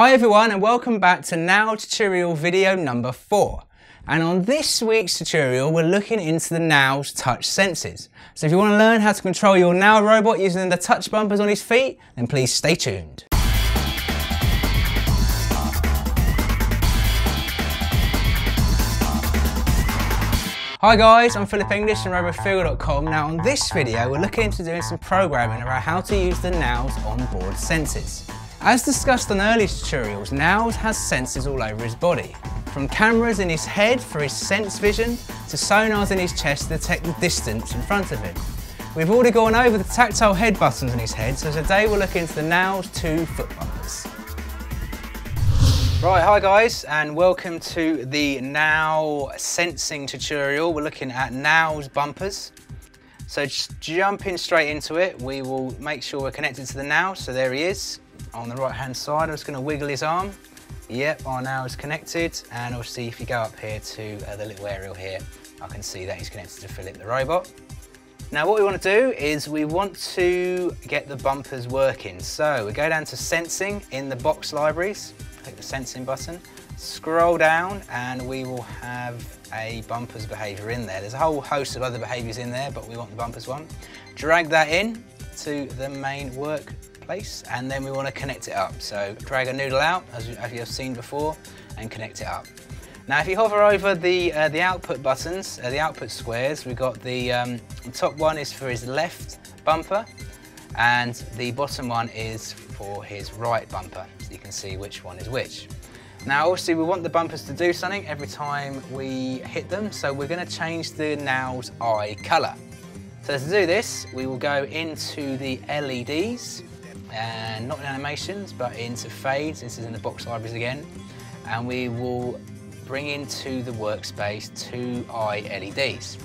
Hi everyone and welcome back to NAO tutorial video number 4. And on this week's tutorial we're looking into the NAO's touch senses. So if you want to learn how to control your NAO robot using the touch bumpers on his feet, then please stay tuned. Hi guys, I'm Philip English from RoboPhil.com. Now on this video we're looking into doing some programming around how to use the NAO's onboard sensors. As discussed on earlier tutorials, NAO's has sensors all over his body. From cameras in his head for his sense vision, to sonars in his chest to detect the distance in front of him. We've already gone over the tactile head buttons on his head, so today we'll look into the NAO's 2 foot bumpers. Right, hi guys, and welcome to the NAO sensing tutorial. We're looking at NAO's bumpers. So just jumping straight into it, we will make sure we're connected to the NAO. So there he is on the right hand side. I'm just going to wiggle his arm. Yep, our NAO is connected. And obviously if you go up here to uh, the little aerial here, I can see that he's connected to Philip the robot. Now what we want to do is we want to get the bumpers working. So we go down to sensing in the box libraries click the sensing button, scroll down and we will have a bumpers behavior in there. There's a whole host of other behaviors in there, but we want the bumpers one. Drag that in to the main workplace and then we want to connect it up. So drag a noodle out, as you have seen before, and connect it up. Now if you hover over the, uh, the output buttons, uh, the output squares, we've got the, um, the top one is for his left bumper and the bottom one is for his right bumper so you can see which one is which. Now obviously we want the bumpers to do something every time we hit them so we're going to change the NAO's eye colour. So to do this we will go into the LEDs and not in animations but into fades, this is in the box libraries again and we will bring into the workspace two eye LEDs.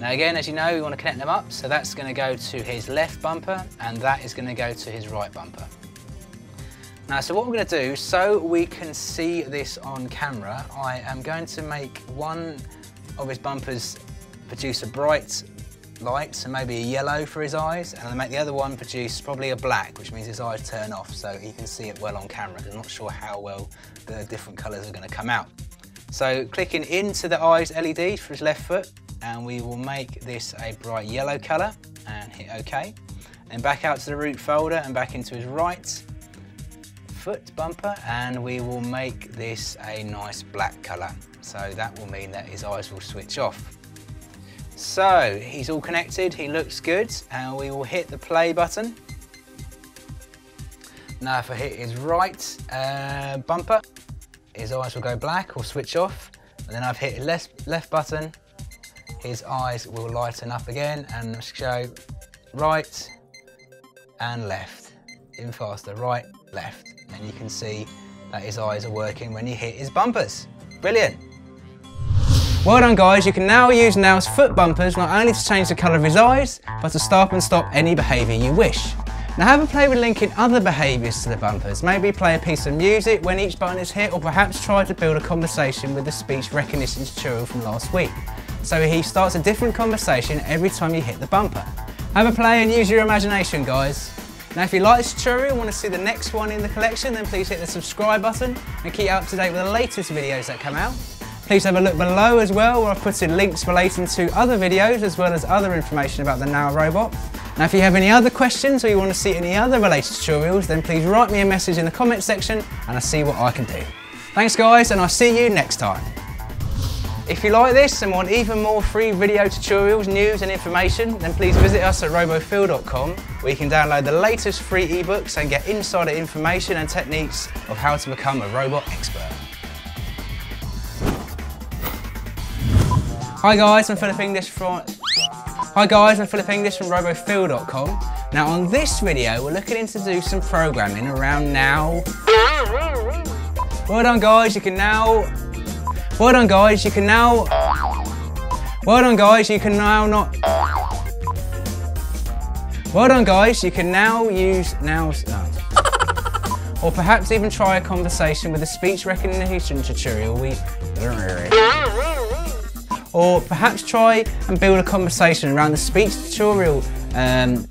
Now again, as you know, we want to connect them up, so that's going to go to his left bumper and that is going to go to his right bumper. Now, so what we're going to do, so we can see this on camera, I am going to make one of his bumpers produce a bright light, so maybe a yellow for his eyes, and I'll make the other one produce probably a black, which means his eyes turn off, so he can see it well on camera. I'm not sure how well the different colours are going to come out. So clicking into the eyes LED for his left foot, and we will make this a bright yellow colour and hit OK. Then back out to the root folder and back into his right foot bumper and we will make this a nice black colour. So that will mean that his eyes will switch off. So he's all connected, he looks good and we will hit the play button. Now if I hit his right uh, bumper, his eyes will go black or switch off. And then I've hit left, left button his eyes will lighten up again and show right and left. Even faster, right, left. And you can see that his eyes are working when you hit his bumpers. Brilliant. Well done guys, you can now use NAO's foot bumpers not only to change the colour of his eyes, but to stop and stop any behaviour you wish. Now have a play with linking other behaviours to the bumpers. Maybe play a piece of music when each button is hit or perhaps try to build a conversation with the speech recognition tutorial from last week so he starts a different conversation every time you hit the bumper. Have a play and use your imagination, guys. Now, if you like this tutorial and want to see the next one in the collection, then please hit the subscribe button and keep up to date with the latest videos that come out. Please have a look below as well, where I've put in links relating to other videos as well as other information about the NAO robot. Now, if you have any other questions or you want to see any other related tutorials, then please write me a message in the comment section and I'll see what I can do. Thanks guys, and I'll see you next time. If you like this and want even more free video tutorials, news and information, then please visit us at robophil.com where you can download the latest free ebooks and get insider information and techniques of how to become a robot expert. Hi guys, I'm Philip English from Hi guys, I'm Philip English from. Now on this video, we're looking into do some programming around now. Well done guys, you can now well done guys, you can now... Well done guys, you can now not... Well done guys, you can now use now... No. or perhaps even try a conversation with a speech recognition tutorial we... Or perhaps try and build a conversation around the speech tutorial um,